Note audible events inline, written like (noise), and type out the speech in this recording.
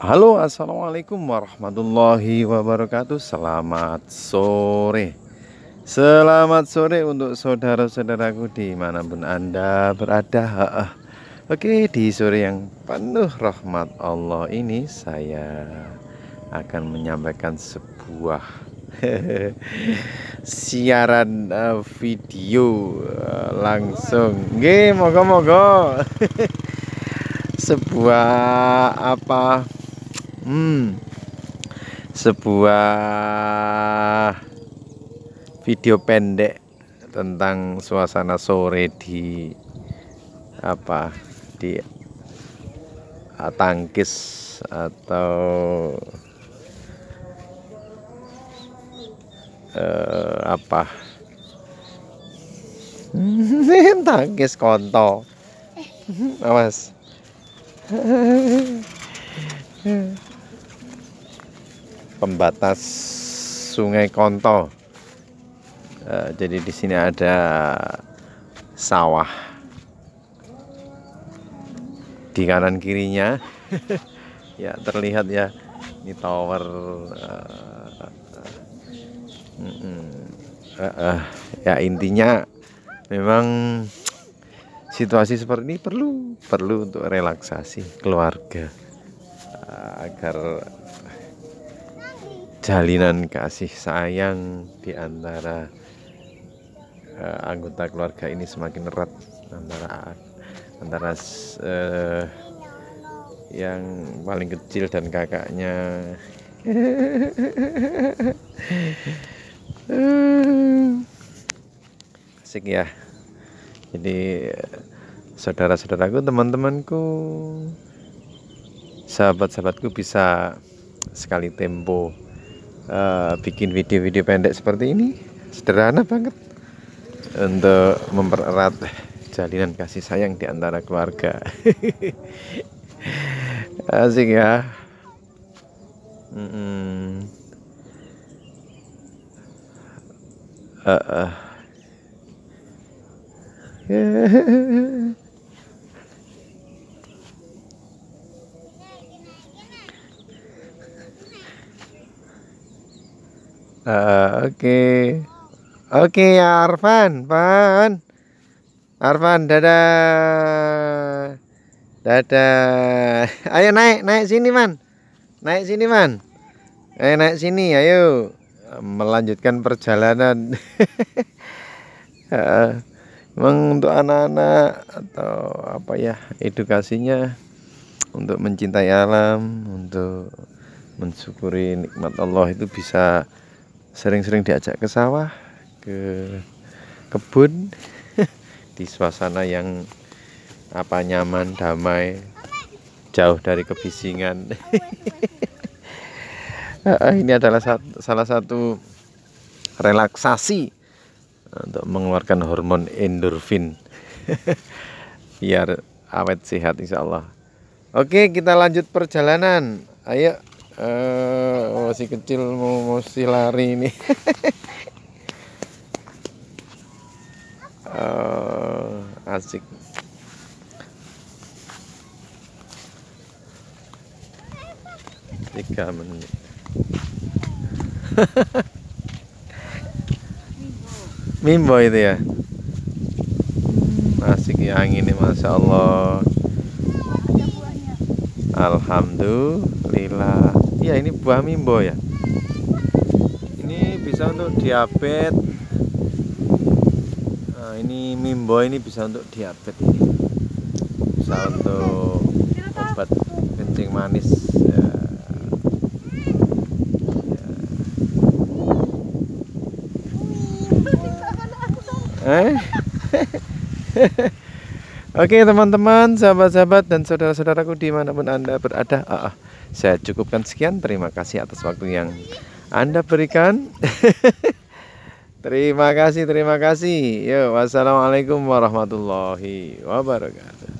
Halo assalamualaikum warahmatullahi wabarakatuh. Selamat sore. Selamat sore untuk saudara-saudaraku di mana pun anda berada. Oke di sore yang penuh rahmat Allah ini Saya akan menyampaikan sebuah (laughs) siaran uh, video uh, langsung. Oke moga-moga (laughs) sebuah apa hmm, sebuah video pendek tentang suasana sore di apa di tangkis atau uh, apa? (laughs) Tangkis konto. Awas (laughs) pembatas Sungai Konto. Uh, jadi di sini ada sawah di kanan kirinya. (laughs) Ya terlihat ya ini tower uh, uh, uh, ya intinya memang situasi seperti ini perlu perlu untuk relaksasi keluarga agar jalinan kasih sayang di antara uh, anggota keluarga ini semakin erat antara antara uh, yang paling kecil dan kakaknya. (laughs) Asik ya. Jadi saudara-saudaraku teman-temanku sahabat-sahabatku bisa sekali tempo uh, bikin video-video pendek seperti ini sederhana banget untuk mempererat jalinan kasih sayang di antara keluarga (laughs) asik ya mm. Uh, uh. Oke, oke okay, Arfan, Pan, Arfan, dadah, dadah. Ayo naik, naik sini man, naik sini man, ayo naik sini, ayo. Melanjutkan perjalanan. (laughs) Memang untuk anak-anak atau apa ya edukasinya untuk mencintai alam, untuk mensyukuri nikmat Allah itu bisa sering-sering diajak ke sawah ke kebun (laughs) di suasana yang apa nyaman damai jauh dari kebisingan. (laughs) Ini adalah salah satu relaksasi untuk mengeluarkan hormon endorfin. (laughs) Biar awet sehat insya Allah. Oke kita lanjut perjalanan. Ayo uh, masih kecil mau mesti lari ini. Uh, (laughs) asik. Tiga menit. (laughs) Mimbo itu ya? Asik ya ini masya Allah. Alhamdulillah Iya ini buah mimbo ya ini bisa untuk diabetes nah, ini mimbo ini bisa untuk diabetes ini bisa untuk obat kencing manis ya. Ya. Eh? (laughs) Oke teman-teman, sahabat-sahabat dan saudara-saudaraku di mana pun anda berada, ah, ah. Saya cukupkan sekian. Terima kasih atas waktu yang Anda berikan. (laughs) terima kasih, terima kasih. Yo, wassalamualaikum warahmatullahi wabarakatuh.